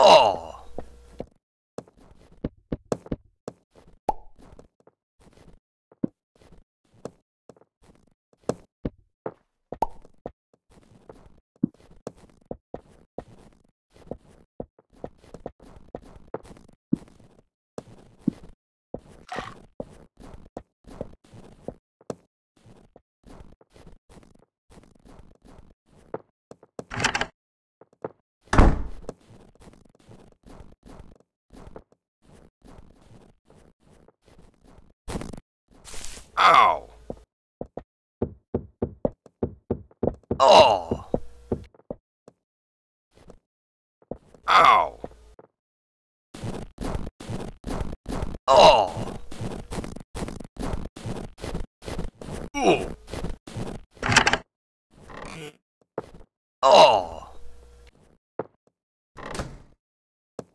Oh! Ow! Oh! Ow! Oh! Ooh! Oh!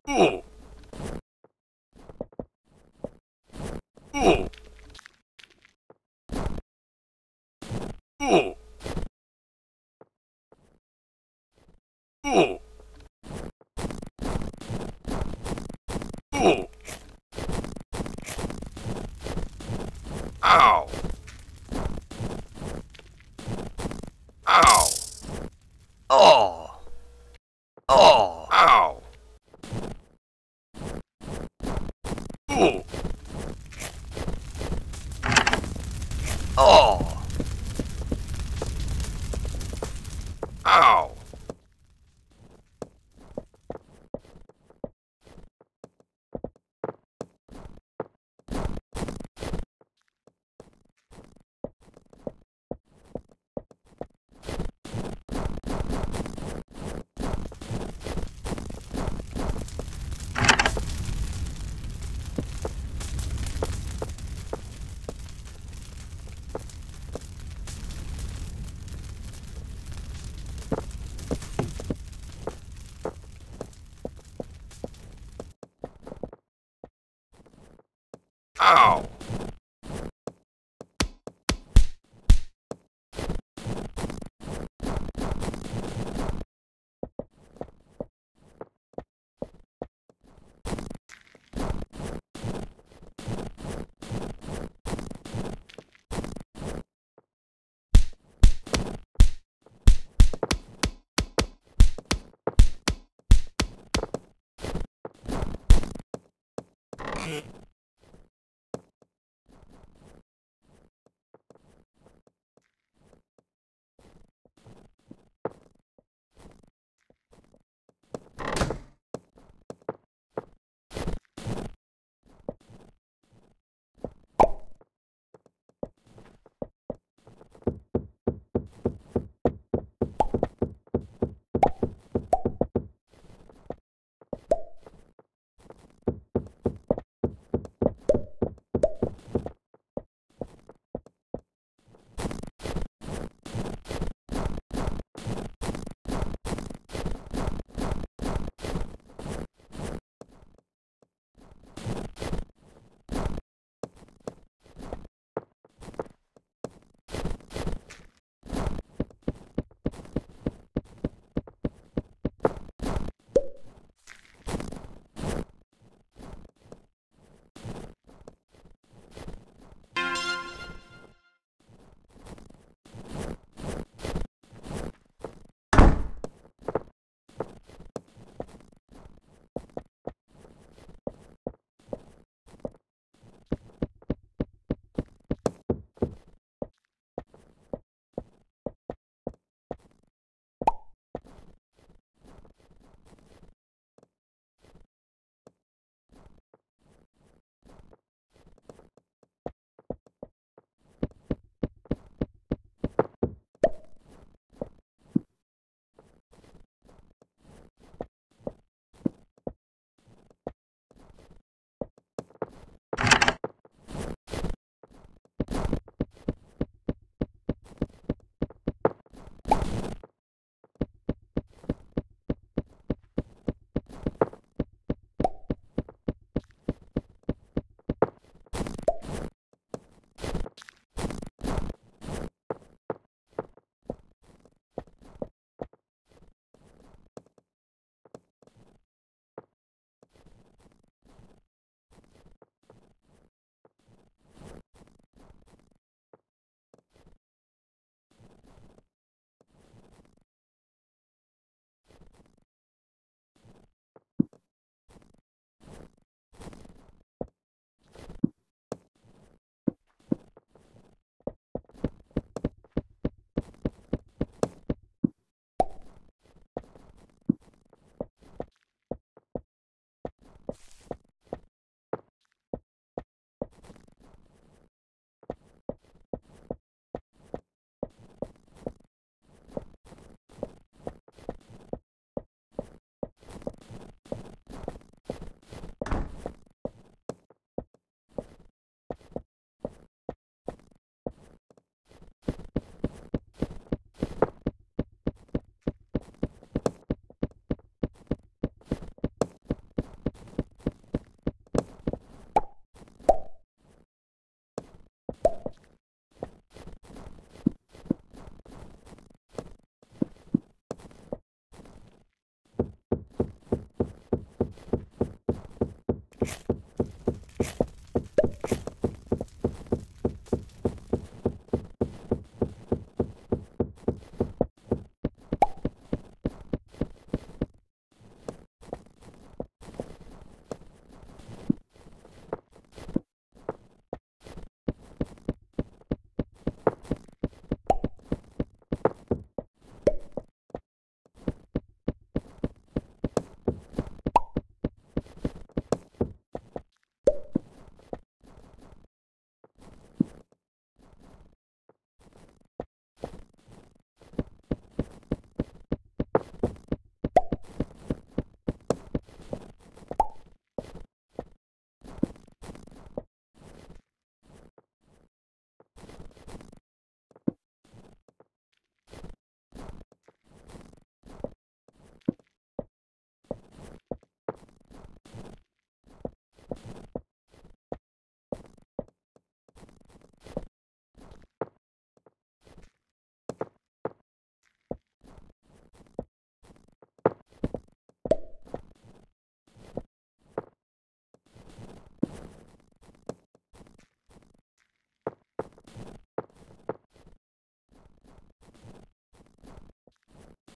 Ooh! Ooh! Ooh! Ooh! Ooh! Ow! Yeah.